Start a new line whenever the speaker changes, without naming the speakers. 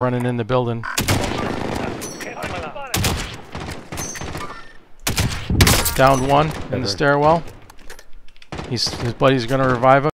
running in the building. Down one in the stairwell. He's his buddy's gonna revive him.